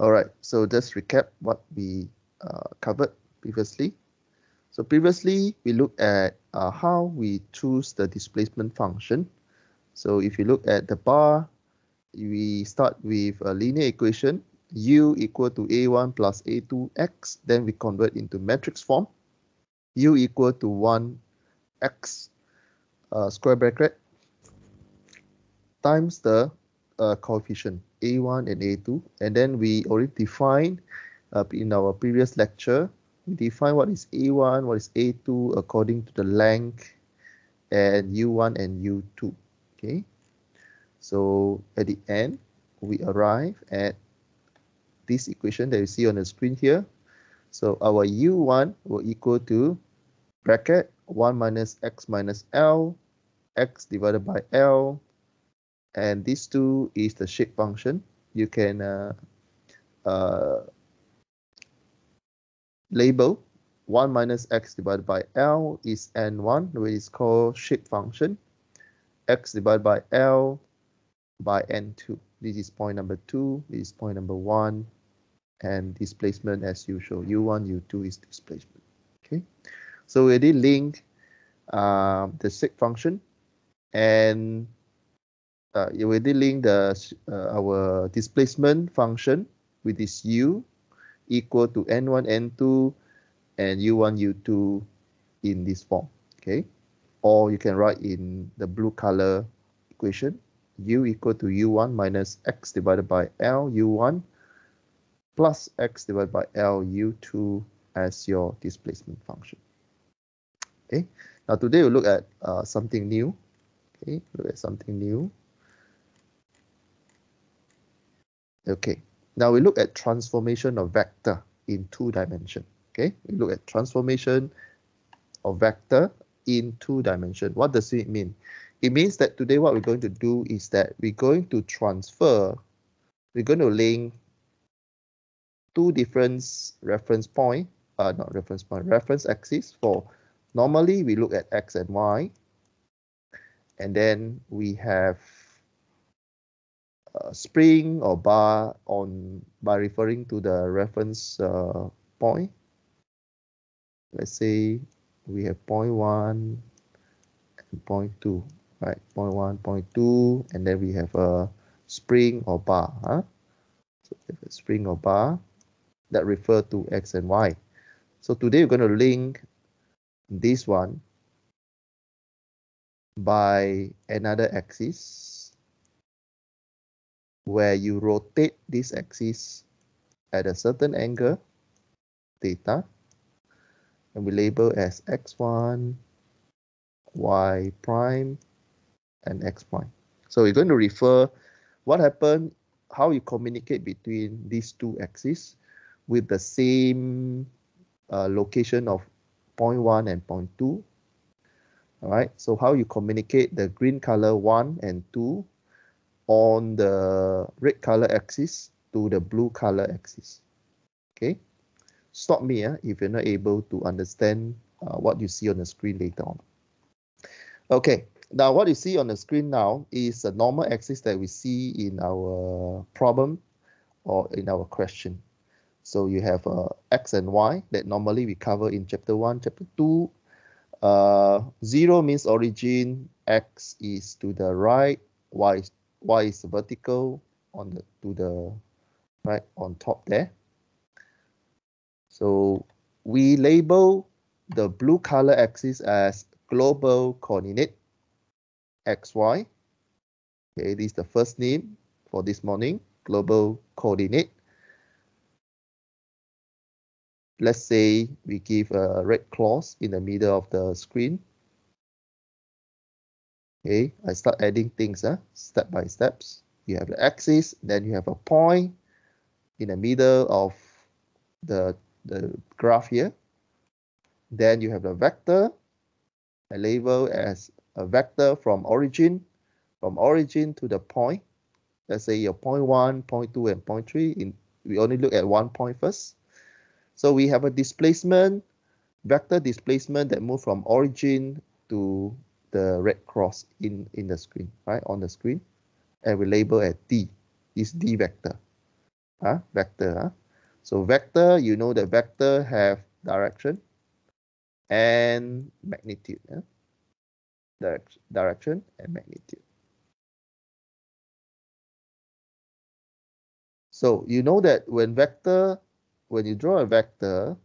All right, so just recap what we uh, covered previously. So previously, we looked at uh, how we choose the displacement function. So if you look at the bar, we start with a linear equation, u equal to a1 plus a2x, then we convert into matrix form, u equal to 1x uh, square bracket times the uh, coefficient a1 and a2 and then we already defined uh, in our previous lecture we define what is a1 what is a2 according to the length and u1 and u2 okay? So at the end we arrive at this equation that you see on the screen here. So our u1 will equal to bracket 1 minus x minus l x divided by l and these two is the shape function. You can uh, uh, label 1 minus x divided by L is n1, which is called shape function. x divided by L by n2. This is point number 2, this is point number 1, and displacement as usual. u1, u2 is displacement. Okay, so we did link uh, the shape function and uh, we're dealing the uh, our displacement function with this u equal to n1 n2 and u1 u2 in this form okay? Or you can write in the blue color equation u equal to u1 minus x divided by l u1 plus x divided by l u2 as your displacement function okay? Now today we'll look at uh, something new okay? Look at something new Okay, now we look at transformation of vector in two dimension. Okay, we look at transformation of vector in two dimension. What does it mean? It means that today what we're going to do is that we're going to transfer, we're going to link two different reference point, uh, not reference point, reference axis for normally we look at x and y, and then we have uh, spring or bar on by referring to the reference uh, point. Let's say we have point one and point two, right? Point one, point two, and then we have a spring or bar. Huh? So a spring or bar that refer to x and y. So today we're going to link this one by another axis where you rotate this axis at a certain angle, theta, and we label as x1, y prime, and x prime. So we're going to refer what happened, how you communicate between these two axes with the same uh, location of point 1 and point 2. All right, so how you communicate the green color 1 and 2 on the red color axis to the blue color axis. Okay, stop me uh, if you're not able to understand uh, what you see on the screen later on. Okay, now what you see on the screen now is a normal axis that we see in our problem or in our question. So you have uh, x and y that normally we cover in chapter 1, chapter 2. Uh, 0 means origin, x is to the right, y is y is vertical on the to the right on top there. So we label the blue color axis as global coordinate xy. Okay, this is the first name for this morning, global coordinate. Let's say we give a red cross in the middle of the screen Okay, I start adding things uh, step by steps. You have the axis, then you have a point in the middle of the, the graph here. Then you have the vector. I label as a vector from origin, from origin to the point. Let's say your point one, point two, and point three. In we only look at one point first. So we have a displacement, vector displacement that move from origin to the red cross in, in the screen, right, on the screen, and we label as D, is D vector. huh? vector. Huh? So vector, you know the vector have direction and magnitude. Direction, direction and magnitude. So you know that when vector, when you draw a vector,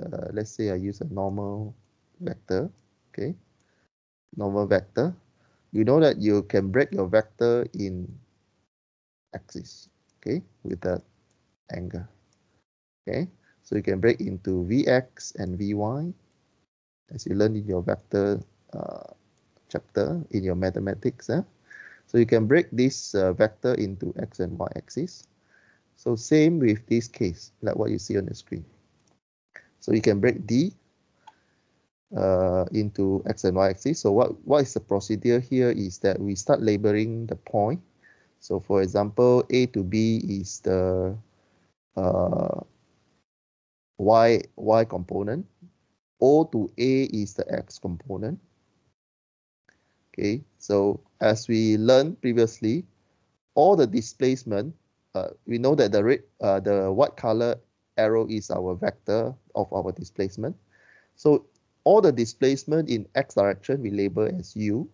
uh, let's say I use a normal vector, okay, normal vector, you know that you can break your vector in axis, okay, with the angle, okay. So you can break into Vx and Vy, as you learned in your vector uh, chapter in your mathematics. Eh? So you can break this uh, vector into x and y axis. So same with this case, like what you see on the screen. So you can break D uh, into x and y axis. So what, what is the procedure here is that we start labeling the point. So for example, A to B is the uh, y, y component. O to A is the x component. Okay, so as we learned previously, all the displacement, uh, we know that the red, uh, the white color arrow is our vector of our displacement. So all the displacement in x direction we label as u.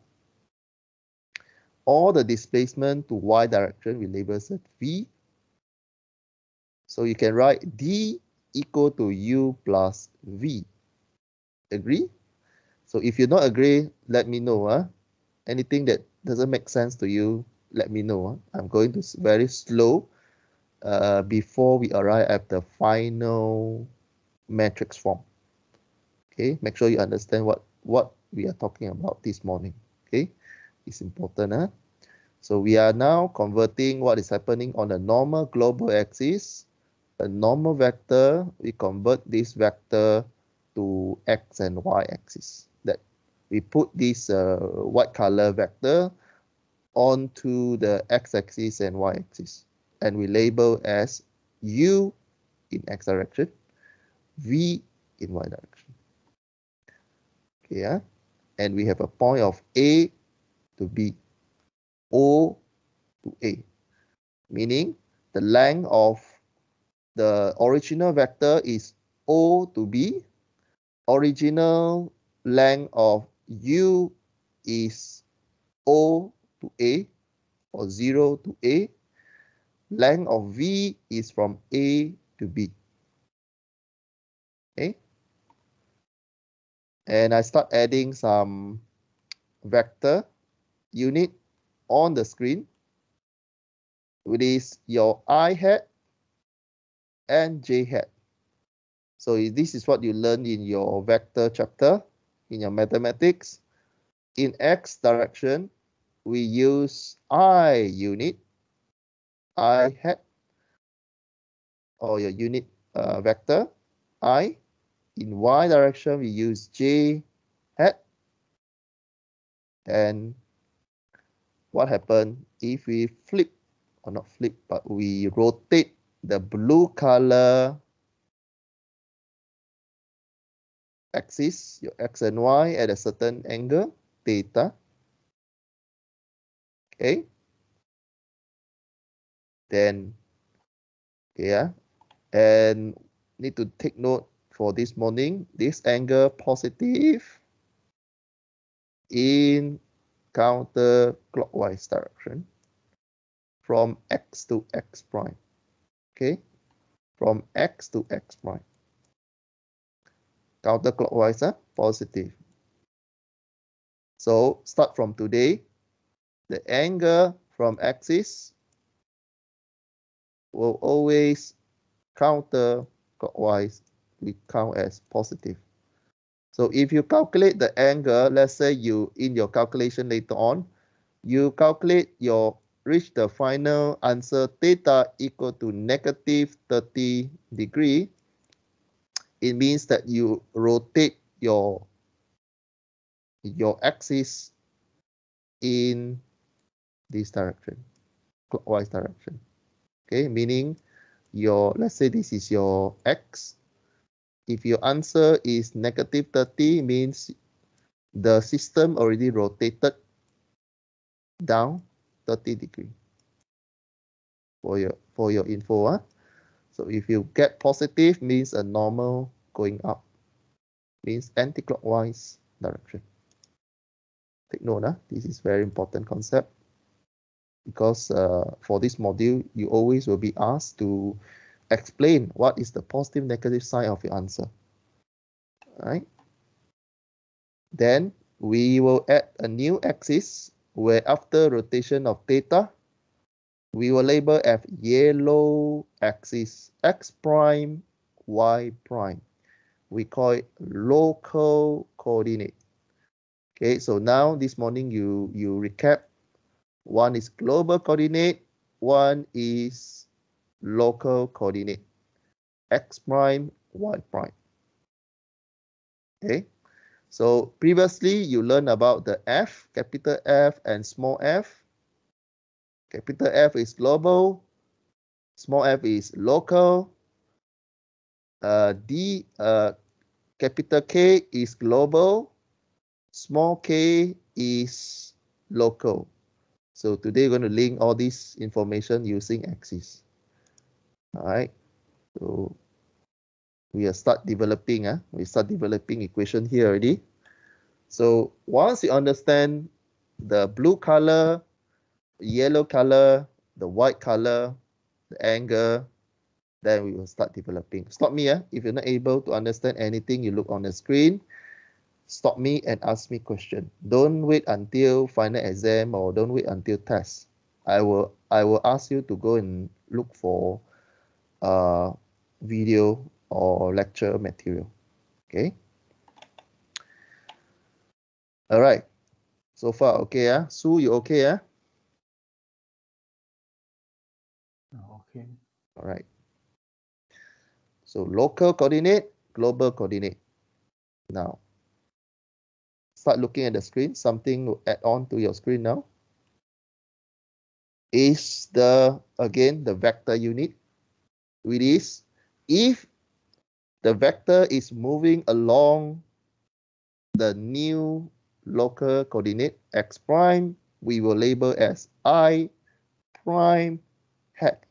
All the displacement to y direction we label as v. So you can write d equal to u plus v. Agree? So if you don't agree, let me know. Huh? Anything that doesn't make sense to you, let me know. Huh? I'm going to very slow uh, before we arrive at the final matrix form. Okay, make sure you understand what, what we are talking about this morning. Okay, it's important. Huh? So we are now converting what is happening on the normal global axis. A normal vector, we convert this vector to x and y axis. That we put this uh, white color vector onto the x-axis and y-axis and we label as u in x direction, v in y direction. Yeah? and we have a point of A to B, O to A, meaning the length of the original vector is O to B, original length of U is O to A or 0 to A, length of V is from A to B. And I start adding some vector unit on the screen. It is your I hat and J hat. So this is what you learned in your vector chapter in your mathematics. In X direction, we use I unit i hat or your unit uh, vector i. In y direction, we use j hat. And what happened if we flip, or not flip, but we rotate the blue color axis, your x and y at a certain angle, theta. Okay then yeah and need to take note for this morning this angle positive in counterclockwise direction from x to x prime okay? From x to x prime. Counterclockwise huh? positive. So start from today. The angle from axis will always counter clockwise, we count as positive. So if you calculate the angle, let's say you in your calculation later on, you calculate your reach the final answer theta equal to negative 30 degree, it means that you rotate your your axis in this direction, clockwise direction okay meaning your let's say this is your x if your answer is negative 30 means the system already rotated down 30 degree for your for your info. Huh? So if you get positive means a normal going up, means anti-clockwise direction. Take note, huh? this is very important concept because uh, for this module, you always will be asked to explain what is the positive negative sign of your answer. All right. Then we will add a new axis where after rotation of theta, we will label as yellow axis x prime, y prime. We call it local coordinate. Okay, so now this morning you, you recap. One is global coordinate, one is local coordinate, x prime, y prime. Okay, so previously you learned about the F, capital F and small f. Capital F is global, small f is local. Uh, D, uh, capital K is global, small k is local. So today we're going to link all this information using axis. All right. So we start developing. Uh, we start developing equation here already. So once you understand the blue color, yellow color, the white color, the angle, then we will start developing. Stop me. Uh, if you're not able to understand anything, you look on the screen. Stop me and ask me question. Don't wait until final exam or don't wait until test. I will I will ask you to go and look for uh, video or lecture material. Okay. All right. So far, okay, ah. Sue, you okay, ah? Okay. All right. So local coordinate, global coordinate. Now, start looking at the screen. Something to add on to your screen now. Is the, again, the vector unit. It is if the vector is moving along the new local coordinate x prime, we will label as i prime hat.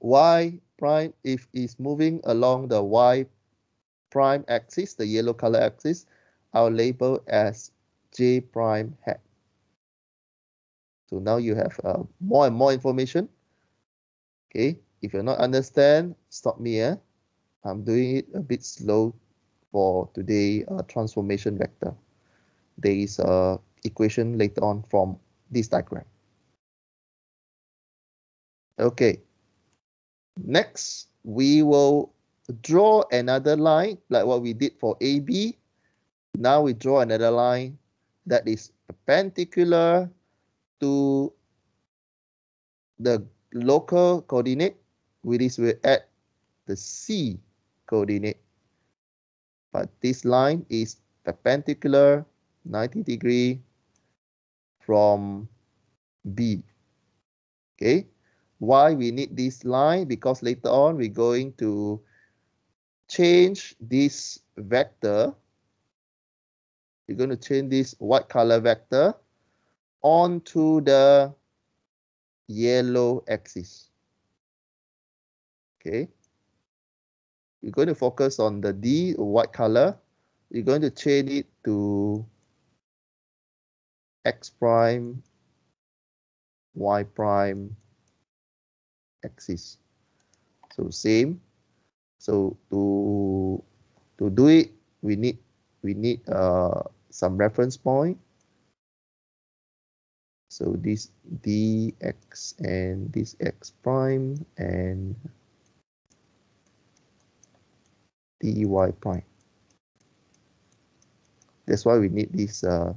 y prime, if it's moving along the y prime axis, the yellow color axis, I'll label as j prime hat. So now you have uh, more and more information. Okay, if you're not understand, stop me. Eh? I'm doing it a bit slow for today uh, transformation vector. There is a equation later on from this diagram. Okay. Next, we will draw another line like what we did for AB. Now we draw another line that is perpendicular to the local coordinate, which is we add the C coordinate. But this line is perpendicular 90 degree from B. Okay, why we need this line? Because later on we're going to change this vector. We're going to change this white color vector onto the yellow axis. Okay. We're going to focus on the D white color. We're going to change it to x prime, y prime, axis. So same. So to to do it, we need we need uh, some reference point. So this dx and this x prime and dy prime. That's why we need this uh,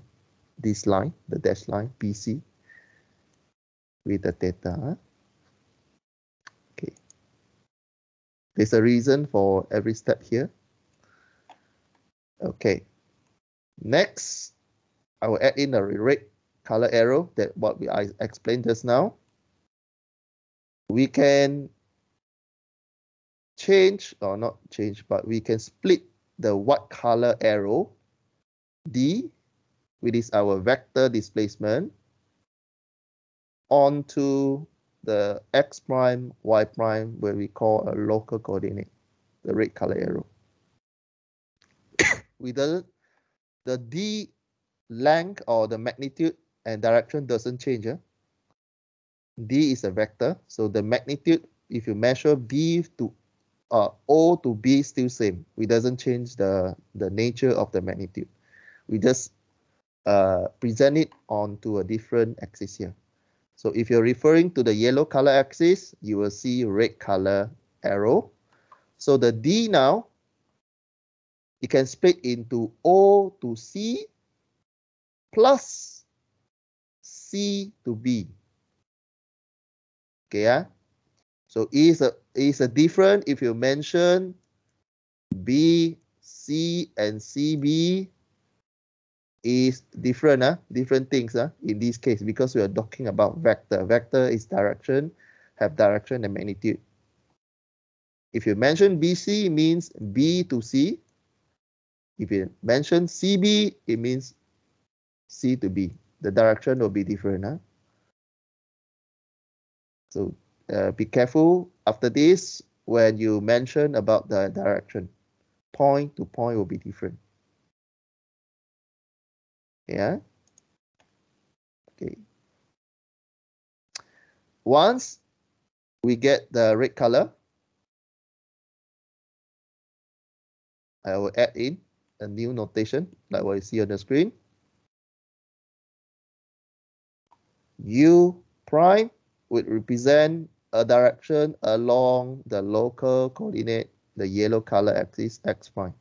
this line, the dash line BC with the theta. Okay. There's a reason for every step here. Okay. Next, I will add in a red color arrow that what we I explained just now. We can change or not change, but we can split the white color arrow D, which is our vector displacement, onto the x prime, y prime, where we call a local coordinate, the red color arrow. With doesn't, the d length or the magnitude and direction doesn't change. Eh? d is a vector, so the magnitude, if you measure b to uh, O to B still same. We doesn't change the, the nature of the magnitude. We just uh, present it onto a different axis here. So if you're referring to the yellow color axis, you will see red color arrow. So the D now, you can split into O to C plus C to B. Okay, yeah? So is a is a different if you mention B, C, and CB is different, uh, different things uh, in this case because we are talking about vector. Vector is direction, have direction and magnitude. If you mention BC, means B to C. If you mention CB, it means C to B. The direction will be different. Huh? So uh, be careful after this when you mention about the direction. Point to point will be different. Yeah. Okay. Once we get the red color, I will add in a new notation like what you see on the screen. U prime would represent a direction along the local coordinate, the yellow color axis x prime.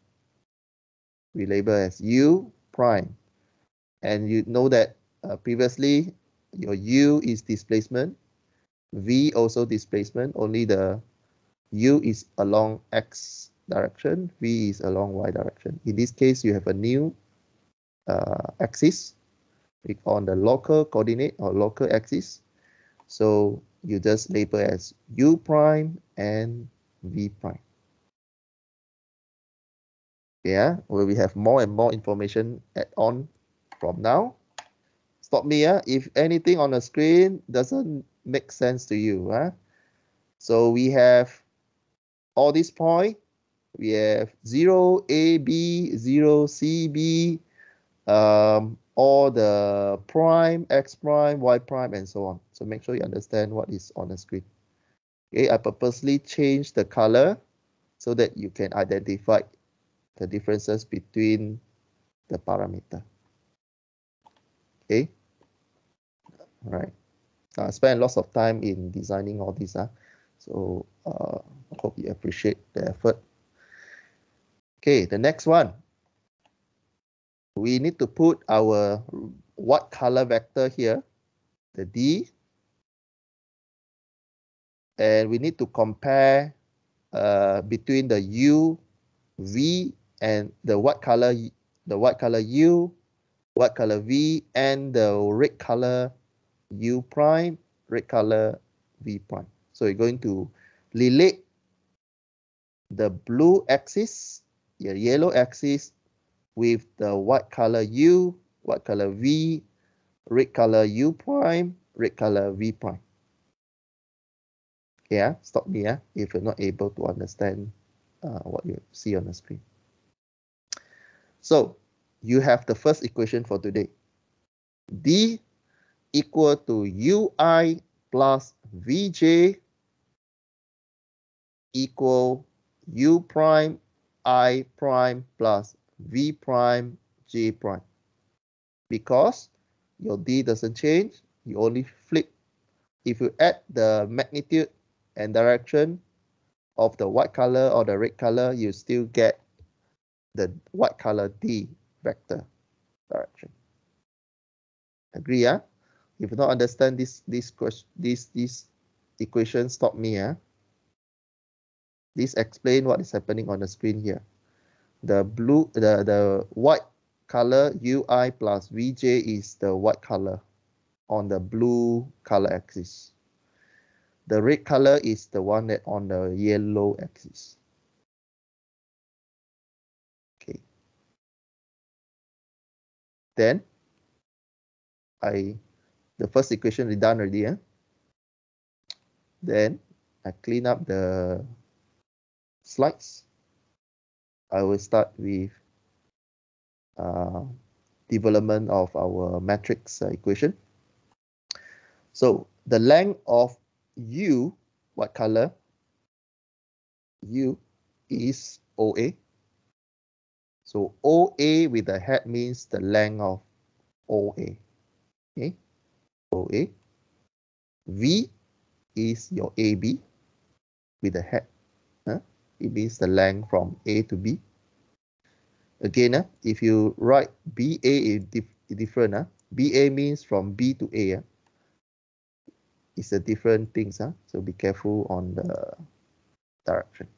We label as u prime. And you know that uh, previously your u is displacement, v also displacement, only the u is along x direction, v is along y direction. In this case, you have a new uh, axis on the local coordinate or local axis. So you just label as u prime and v prime. Yeah, where we have more and more information add on from now. Stop me yeah, if anything on the screen doesn't make sense to you. Huh? So we have all these point. We have 0 AB, 0 CB, um, all the prime, x prime, y prime, and so on. So make sure you understand what is on the screen. Okay, I purposely changed the color so that you can identify the differences between the parameter. Okay. All right. I spent lots of time in designing all these. Huh? So uh, I hope you appreciate the effort. Okay, the next one we need to put our what color vector here, the D, and we need to compare uh, between the U, V, and the white color, the white color U, white color V, and the red color U prime, red color V prime. So we're going to relate the blue axis, the yellow axis, with the white color U, white color V, red color U prime, red color V prime. Yeah, stop me yeah, if you're not able to understand uh, what you see on the screen. So you have the first equation for today. D equal to Ui plus Vj equal U prime I prime plus v prime j prime. Because your d doesn't change, you only flip. If you add the magnitude and direction of the white color or the red color, you still get the white color d vector direction. Agree, yeah? If you don't understand this this question this this equation, stop me, yeah? This explain what is happening on the screen here the blue the the white color ui plus vj is the white color on the blue color axis the red color is the one that on the yellow axis okay then i the first equation is done already eh? then I clean up the slides. I will start with uh, development of our matrix uh, equation. So the length of U, what color? U is OA. So OA with the hat means the length of OA. Okay, OA. V is your AB with the hat. It means the length from A to B. Again, uh, if you write BA is dif different. Uh, BA means from B to A. Uh, it's a different things. Uh, so be careful on the direction.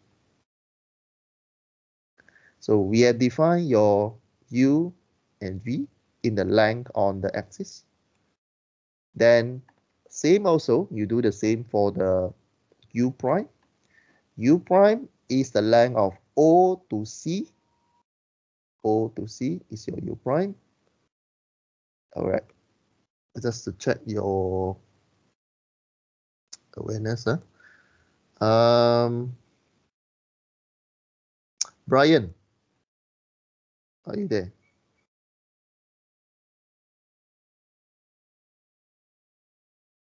So we have defined your U and V in the length on the axis. Then same also, you do the same for the U prime. U prime is the length of O to C. O to C is your U prime. All right. Just to check your awareness. Huh? Um, Brian, are you there?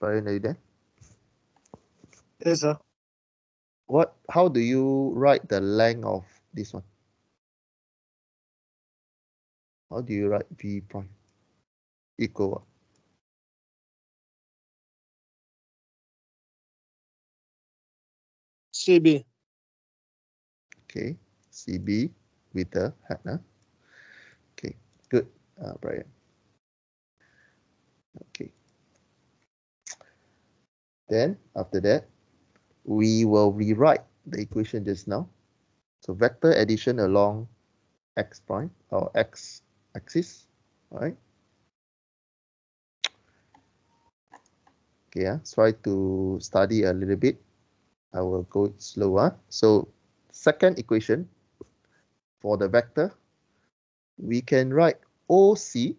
Brian, are you there? Yes, sir. What? How do you write the length of this one? How do you write v prime? Equal? CB. Okay, CB with the hat. Huh? Okay, good, uh, Brian. Okay. Then after that, we will rewrite the equation just now. So vector addition along x prime or x axis, right? Okay, uh, try to study a little bit. I will go slower. So second equation for the vector, we can write OC,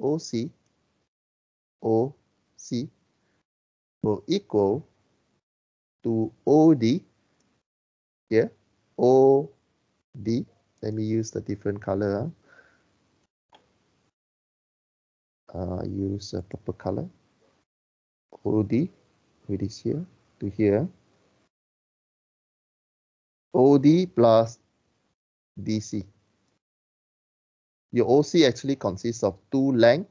OC, OC will equal to OD Yeah, OD. Let me use the different color. Uh, use a purple color. OD with this here to here. OD plus DC. Your OC actually consists of two length.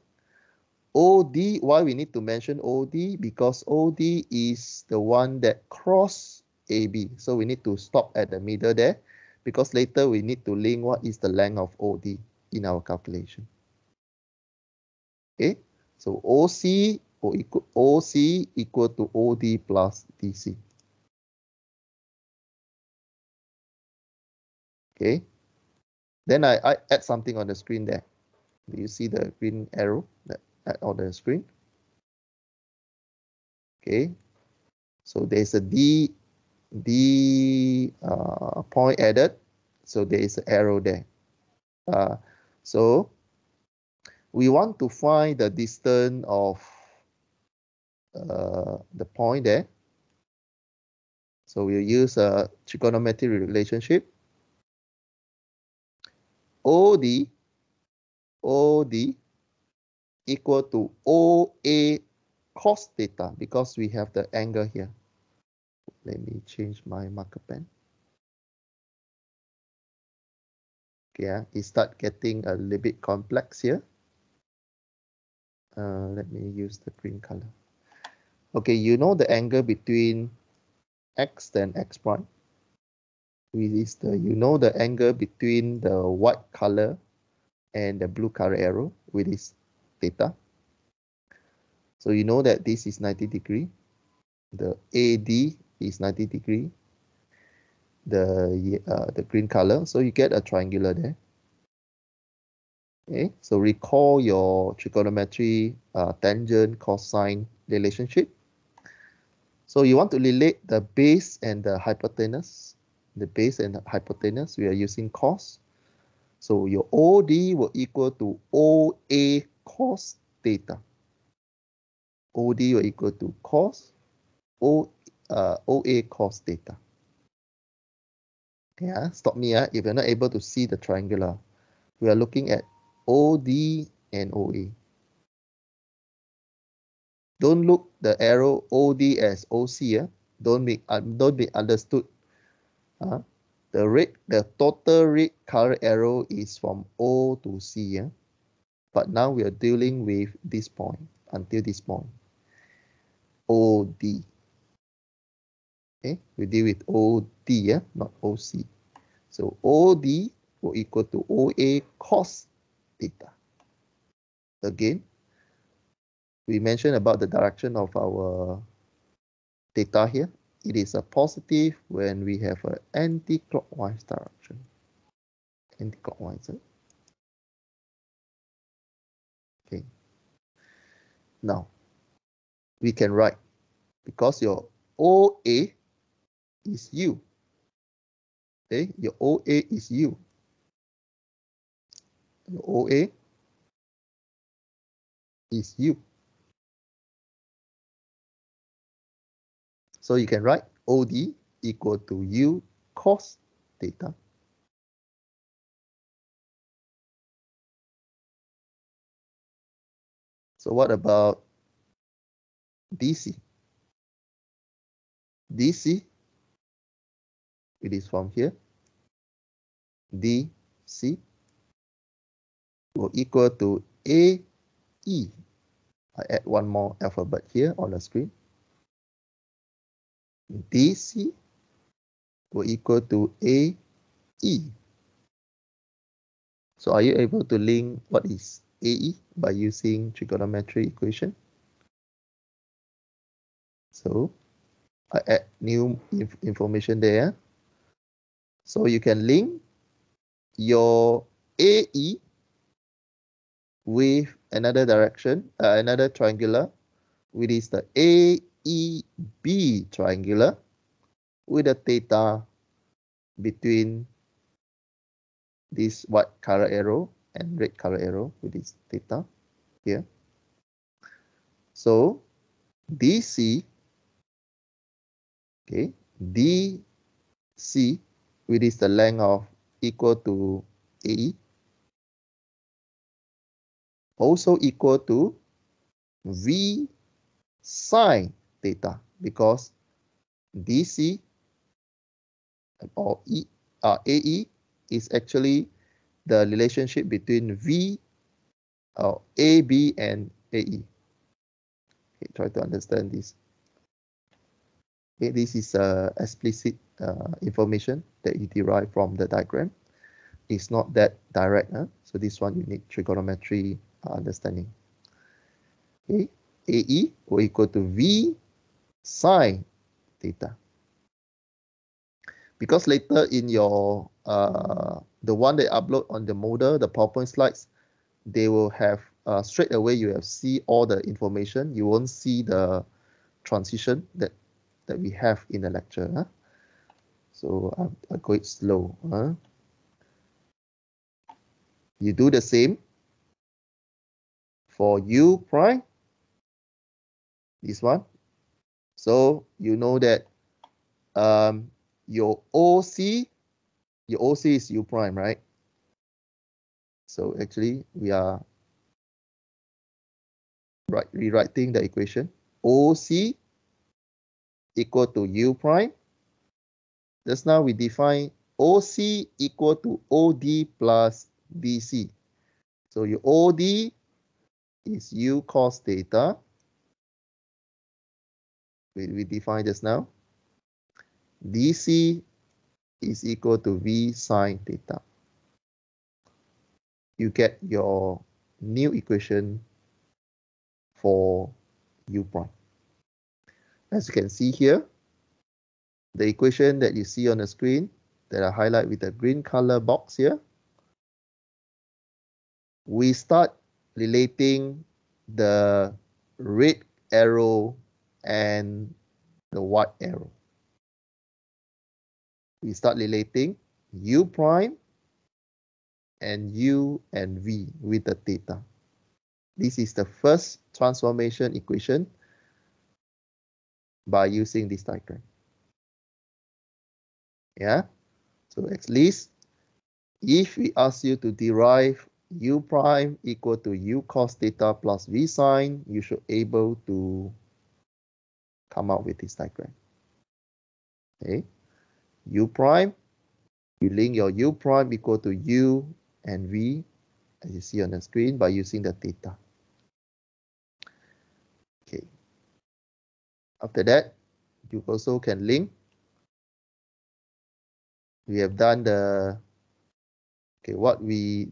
OD, why we need to mention OD? Because OD is the one that cross AB. So we need to stop at the middle there because later we need to link what is the length of OD in our calculation. Okay, so OC or equal, OC equal to OD plus DC. Okay, then I, I add something on the screen there. Do you see the green arrow that on the screen? Okay, so there's a D D uh, point added, so there is an arrow there. Uh, so we want to find the distance of uh, the point there. So we'll use a trigonometry relationship. OD, OD equal to OA cos theta because we have the angle here. Let me change my marker pen. Okay, uh, it start getting a little bit complex here. Uh, let me use the green color. Okay, you know the angle between x and x prime. This, the you know the angle between the white color and the blue color arrow with this theta. So you know that this is 90 degree. The AD is 90 degree. The uh, the green color, so you get a triangular there. Okay, so recall your trigonometry uh, tangent cosine relationship. So you want to relate the base and the hypotenuse. The base and the hypotenuse, we are using cos. So your OD will equal to OA cos theta. OD will equal to cos O, uh, OA cos theta. Yeah, stop me uh, if you're not able to see the triangular. We are looking at OD and OA. Don't look the arrow OD as OC. Uh. Don't be uh, don't be understood. Uh, the red, the total red color arrow is from O to C. Yeah? But now we are dealing with this point until this point. OD. Okay, we deal with OD, yeah, not OC. So OD will equal to OA cos theta. Again, we mentioned about the direction of our theta here. It is a positive when we have an anti-clockwise direction. Anti-clockwise. Eh? Okay. Now, we can write because your OA is U. Okay, your OA is U. Your OA is U. So you can write OD equal to U cos theta. So what about DC? DC, it is from here. DC will equal to AE. I add one more alphabet here on the screen. DC will equal to AE. So are you able to link what is AE by using trigonometry equation? So I add new inf information there. So you can link your AE with another direction, uh, another triangular, which is the AEB triangular with a theta between this white color arrow and red color arrow with this theta here. So DC okay dc which is the length of equal to AE also equal to V sine theta because DC or E uh, AE is actually the relationship between V uh, AB and AE. Okay, try to understand this. Okay, this is uh, explicit uh, information that you derive from the diagram. It's not that direct, huh? so this one you need trigonometry uh, understanding. Okay, AE will equal to V sine theta. Because later in your uh, the one they upload on the Moodle, the PowerPoint slides, they will have uh, straight away you have see all the information. You won't see the transition that that we have in the lecture. Huh? So I'll, I'll go it slow. Huh? You do the same for u prime, this one. So you know that um, your OC, your OC is u prime, right? So actually we are right, rewriting the equation. OC equal to u prime. Just now we define OC equal to OD plus DC. So your OD is u cos theta. We, we define just now. DC is equal to V sine theta. You get your new equation for u prime. As you can see here, the equation that you see on the screen that I highlight with the green color box here, we start relating the red arrow and the white arrow. We start relating u prime and u and v with the theta. This is the first transformation equation by using this diagram. Yeah, so at least if we ask you to derive u prime equal to u cos theta plus v sine, you should able to come out with this diagram. Okay, u prime, you link your u prime equal to u and v, as you see on the screen, by using the theta. Okay. After that, you also can link. We have done the, okay, what we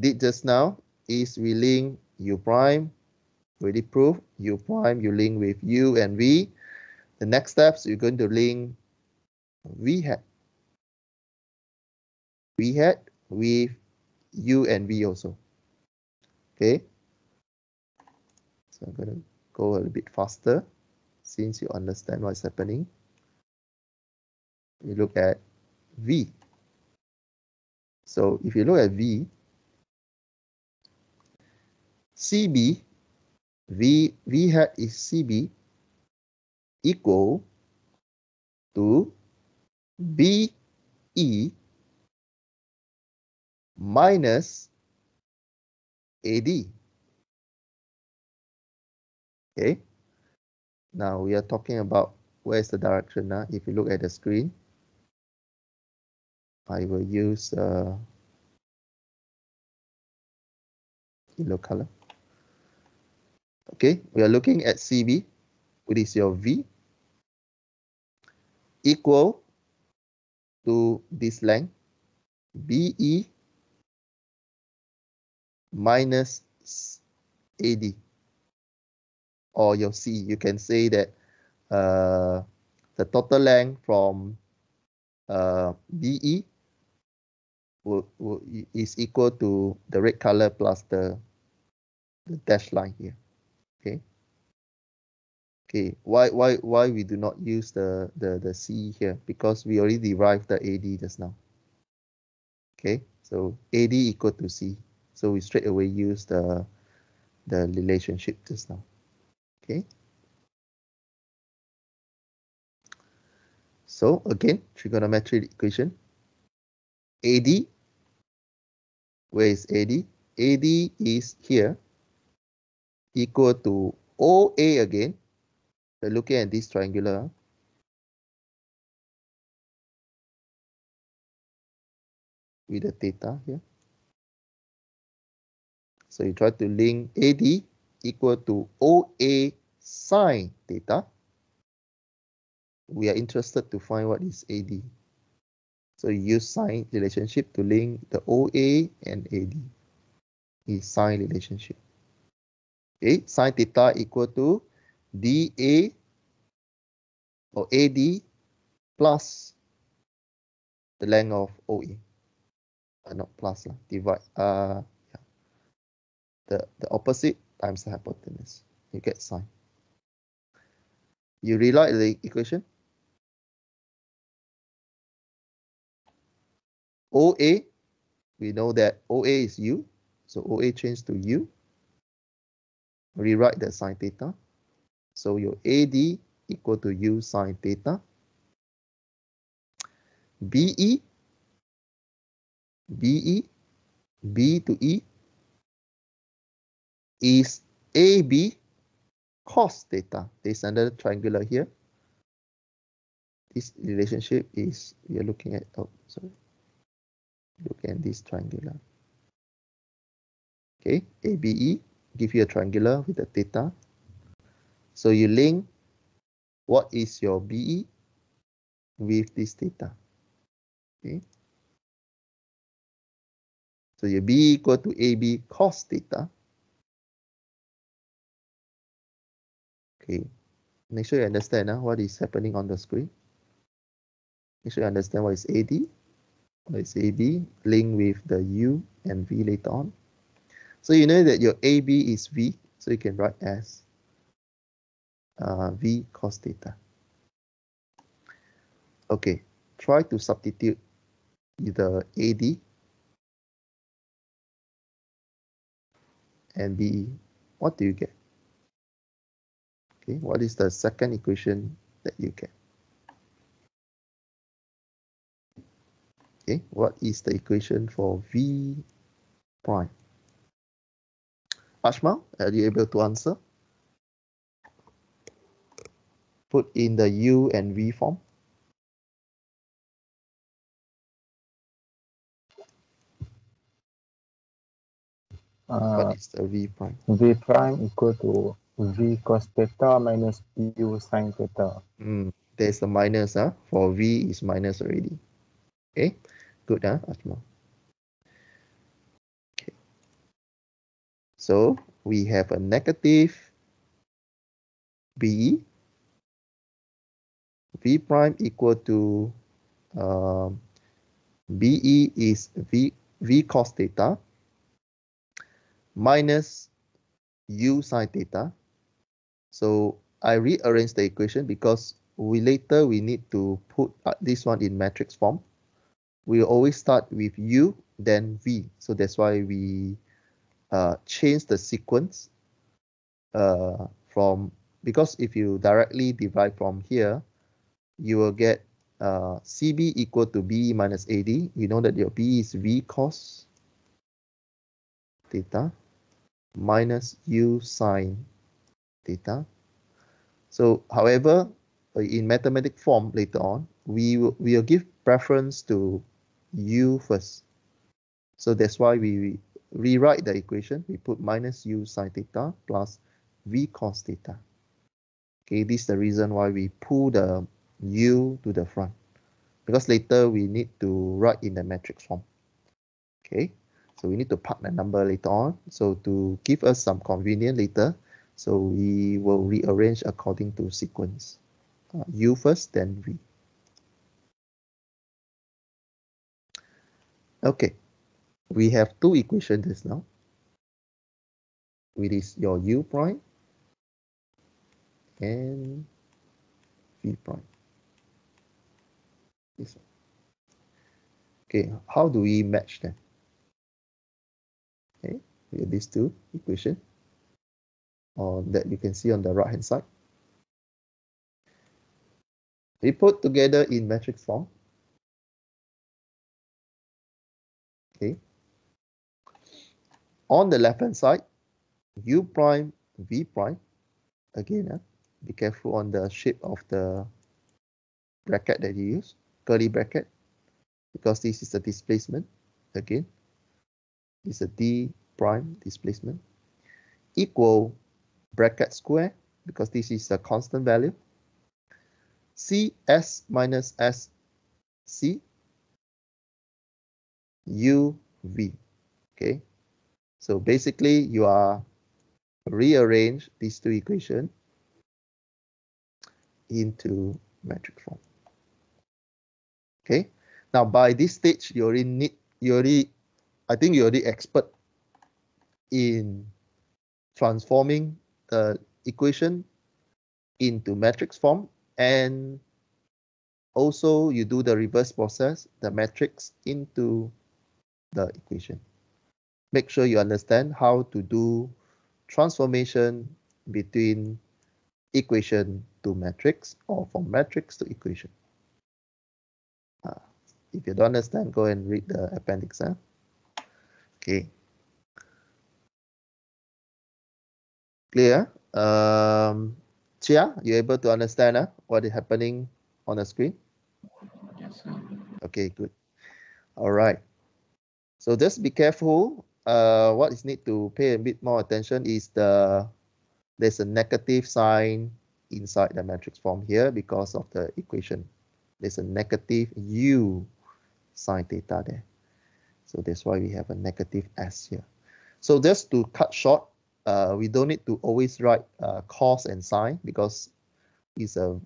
did just now is we link u prime, already proved, u prime, you link with u and v. The next steps, you're going to link v had. We had with u and v also. Okay. So I'm going to go a little bit faster since you understand what's happening. We look at v. So if you look at v, CB, V, V hat is CB equal to BE minus AD. Okay. Now we are talking about where's the direction now. If you look at the screen, I will use uh, yellow color. Okay, we are looking at CB, which is your V, equal to this length, BE minus AD, or your C. You can say that uh, the total length from uh, BE is equal to the red color plus the, the dash line here. Okay. Okay. Why why why we do not use the the the C here? Because we already derived the AD just now. Okay. So AD equal to C. So we straight away use the the relationship just now. Okay. So again, trigonometric equation. AD, where is AD? AD is here, equal to OA again. We're looking at this triangular. With the theta here. So you try to link AD equal to OA sine theta. We are interested to find what is AD. So you use sine relationship to link the OA and AD. Is sine relationship. Okay, sine theta equal to DA or AD plus the length of OE. Uh, not plus, uh, divide. Uh, yeah. The, the opposite times the hypotenuse. You get sine. You rewrite the equation. OA, we know that OA is U, so OA changes to U. Rewrite the sine theta. So your AD equal to U sine theta. BE, BE, B to E is AB cos theta. There's another triangular here. This relationship is, we are looking at, oh, sorry. Look at this triangular. Okay, ABE give you a triangular with a theta. So you link what is your BE with this theta. Okay. So your B equal to AB cos theta. Okay. Make sure you understand uh, what is happening on the screen. Make sure you understand what is AD, what is AB, link with the U and V later on. So you know that your AB is V, so you can write as uh, V cos theta. Okay, try to substitute either AD and BE. What do you get? Okay, what is the second equation that you get? Okay, what is the equation for V prime? Ashma, are you able to answer? Put in the U and V form. Uh, What is the V prime? v prime equal to v cos theta minus u sin theta. Mm, there's a minus huh? for V is minus already. Okay, good huh, Ashma. Okay. So we have a negative B V prime equal to um, BE is V V cos theta minus U sin theta. So I rearrange the equation because we later we need to put uh, this one in matrix form. We always start with U then V. So that's why we uh, change the sequence uh, from because if you directly divide from here, you will get uh, CB equal to BE minus AD. You know that your B is V cos theta minus U sine theta. So, however, uh, in mathematic form later on, we will, we will give preference to U first. So that's why we rewrite the equation. We put minus U sine theta plus V cos theta. Okay, this is the reason why we pull the U to the front because later we need to write in the matrix form. Okay, so we need to park the number later on. So to give us some convenience later, so we will rearrange according to sequence. Uh, U first, then V. Okay, we have two equations now. It is your U prime and V prime. This. Okay, how do we match them? Okay, these two equations on that you can see on the right hand side. We put together in matrix form. Okay. On the left hand side, U prime, V prime. Again, uh, be careful on the shape of the bracket that you use, curly bracket, because this is the displacement. Again, it's a D prime displacement equal bracket square because this is a constant value. CS minus SC UV. Okay. So basically you are rearrange these two equations into metric form. Okay. Now by this stage you already need you already I think you're already expert in transforming the equation into matrix form and also you do the reverse process, the matrix into the equation. Make sure you understand how to do transformation between equation to matrix or from matrix to equation. If you don't understand, go and read the appendix. Huh? Okay. Clear? Um, Chia, you able to understand uh, what is happening on the screen? Yes, sir. Okay, good. All right. So just be careful. Uh, what is need to pay a bit more attention is the there's a negative sign inside the matrix form here because of the equation. There's a negative u sine theta there. So that's why we have a negative s here. So just to cut short, uh, we don't need to always write uh, cos and sine because it's a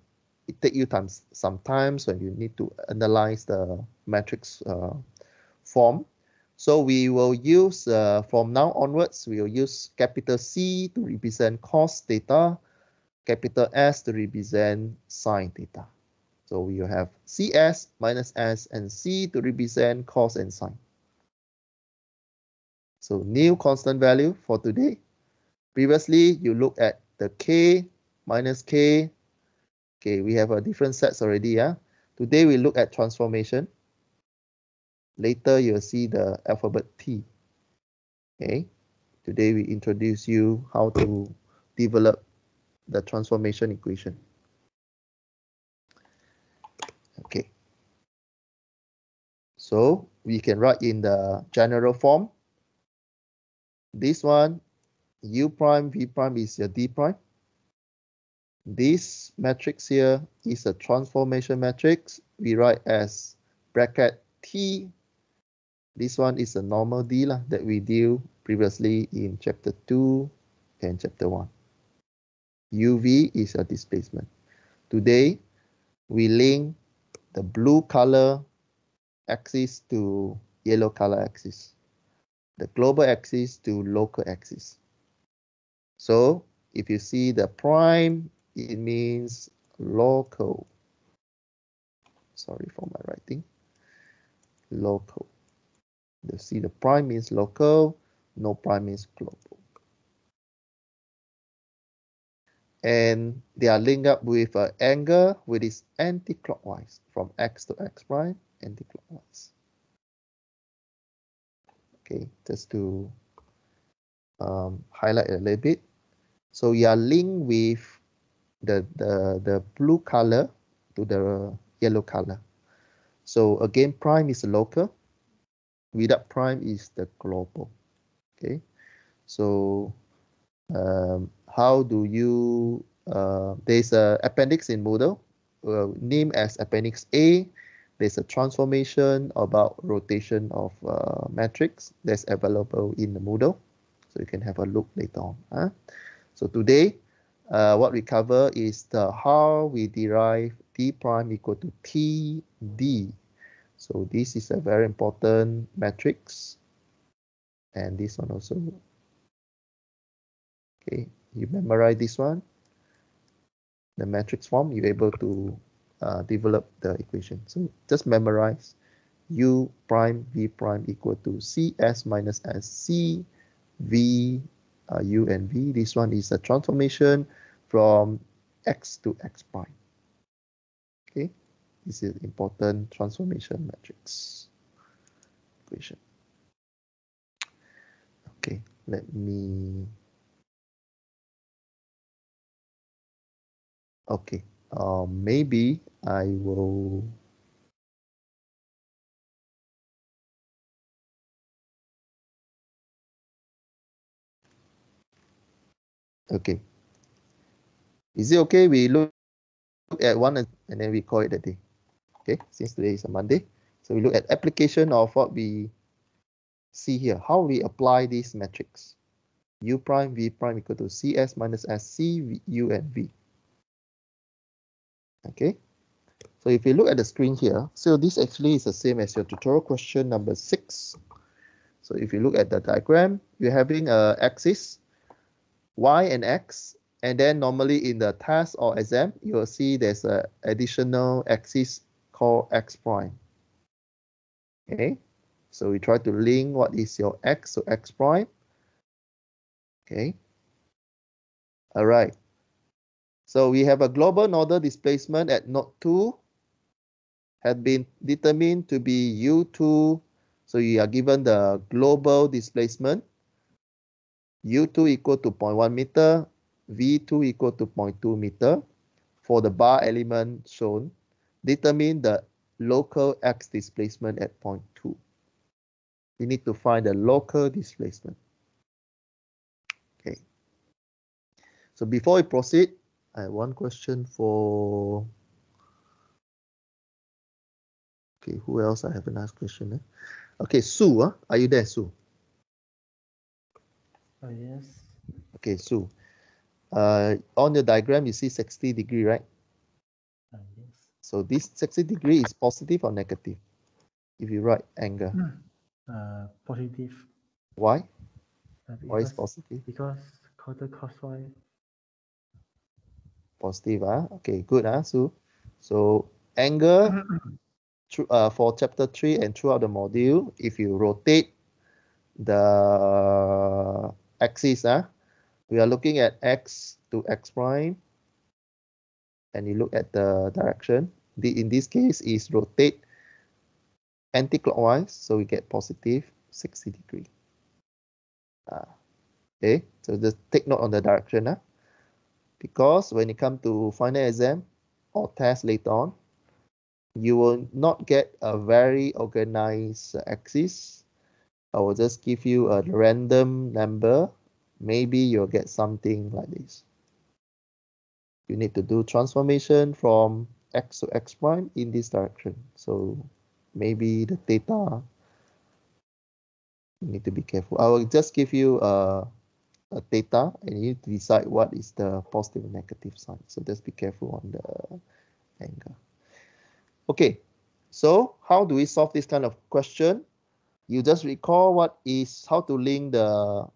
it take you times sometimes when you need to analyze the matrix uh, form. So we will use uh, from now onwards, we will use capital C to represent cos theta, capital S to represent sine theta. So will have CS minus S and C to represent cos and sine. So new constant value for today. Previously, you look at the K minus k. Okay, we have a different sets already. Yeah. Today we look at transformation. Later you'll see the alphabet T. Okay. Today we introduce you how to develop the transformation equation. Okay. So we can write in the general form. This one, u prime, v prime is your d prime. This matrix here is a transformation matrix. We write as bracket t. This one is a normal d lah, that we deal previously in chapter 2 and chapter 1. UV is a displacement. Today, we link the blue color axis to yellow color axis, the global axis to local axis. So if you see the prime, it means local. Sorry for my writing. Local. You see the prime means local, no prime means global. and they are linked up with an angle which is anti-clockwise from x to x prime anti-clockwise. Okay, just to um, highlight a little bit. So you are linked with the, the, the blue color to the yellow color. So again, prime is local. Without prime is the global. Okay, so um, how do you uh, there's a appendix in Moodle uh, named as appendix A there's a transformation about rotation of uh, matrix that's available in the Moodle. So you can have a look later on huh? so today uh, what we cover is the how we derive d prime equal to td so this is a very important matrix and this one also. Okay you memorize this one, the matrix form, you're able to uh, develop the equation. So just memorize u prime v prime equal to cs minus s c v uh, u and v. This one is a transformation from x to x prime. Okay, this is important transformation matrix equation. Okay, let me Okay, uh, maybe I will Okay. Is it okay? We look at one and, then we call it a day. Okay, since today is a Monday. So we look at application of what we see here. How we apply these metrics. U prime, V prime equal to CS minus SC, v, U and V. Okay, so if you look at the screen here, so this actually is the same as your tutorial question number six. So if you look at the diagram, you're having a axis, y and x, and then normally in the test or exam, you will see there's a additional axis called x prime. Okay, so we try to link what is your x to x prime. Okay, all right. So we have a global nodal displacement at node 2 had been determined to be U2. So you are given the global displacement U2 equal to 0.1 meter, V2 equal to 0.2 meter. For the bar element shown, determine the local x displacement at 0.2. We need to find the local displacement. Okay. So before we proceed, I have one question for. Okay, who else? I haven't asked question. Eh? Okay, Sue, huh? are you there, Sue? Oh, yes. Okay, Sue. Uh, on the diagram, you see 60 degree, right? Uh, yes. So this 60 degree is positive or negative? If you write angle, Uh, positive. why? Uh, Why is because, positive? because counter cosine. Positive, ah. Okay, good, ah, Sue. So angle through, uh, for chapter three and throughout the module, if you rotate the axis, ah, we are looking at x to x prime, and you look at the direction, the, in this case is rotate anti-clockwise, so we get positive 60 degree. Uh, okay, so just take note on the direction. Uh, because when it comes to final exam or test later on, you will not get a very organized axis. I will just give you a random number. Maybe you'll get something like this. You need to do transformation from x to x prime in this direction. So maybe the theta, you need to be careful. I will just give you a, a theta and you need to decide what is the positive and negative sign. So just be careful on the angle. Okay, so how do we solve this kind of question? You just recall what is how to link the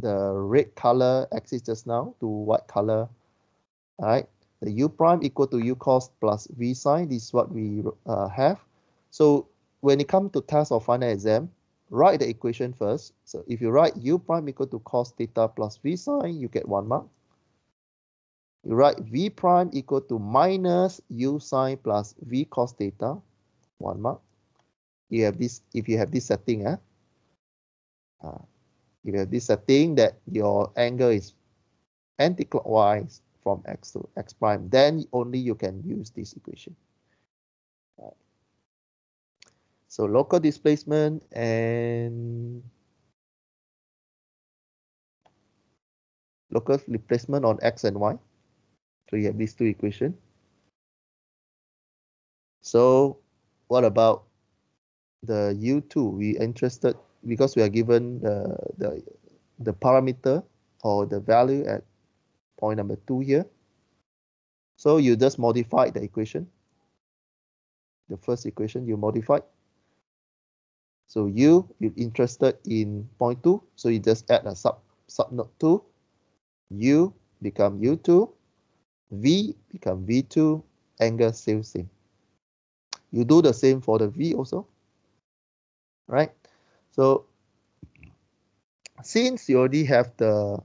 the red color axis just now to white color. All right, the u prime equal to u cos plus v sine. This is what we uh, have. So when it comes to test or final exam, write the equation first. So if you write u prime equal to cos theta plus v sine, you get one mark you write v prime equal to minus u sine plus v cos theta, one mark. You have this, if you have this setting, eh? Uh, if you have this setting that your angle is anti-clockwise from x to x prime, then only you can use this equation. So local displacement and local displacement on x and y. So you have these two equations. So what about the U2? We interested because we are given the, the, the parameter or the value at point number two here. So you just modify the equation. The first equation you modify. So U, you're interested in point two. So you just add a sub subnode two. U become U2 V become V2, angle still same. You do the same for the V also, right? So since you already have the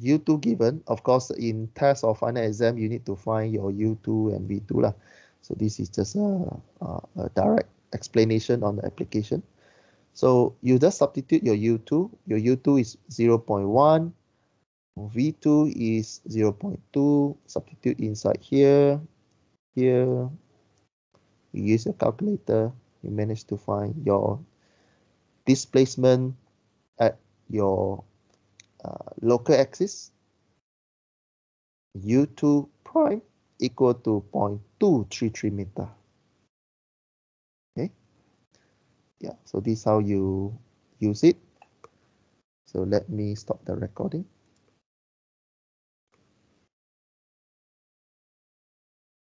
U2 given, of course, in test or final exam, you need to find your U2 and V2 lah. So this is just a, a, a direct explanation on the application. So you just substitute your U2. Your U2 is 0 0.1 V2 is 0.2, substitute inside here, here, you use your calculator, you manage to find your displacement at your uh, local axis, U2 prime equal to 0.233 meter. Okay, yeah, so this is how you use it. So let me stop the recording.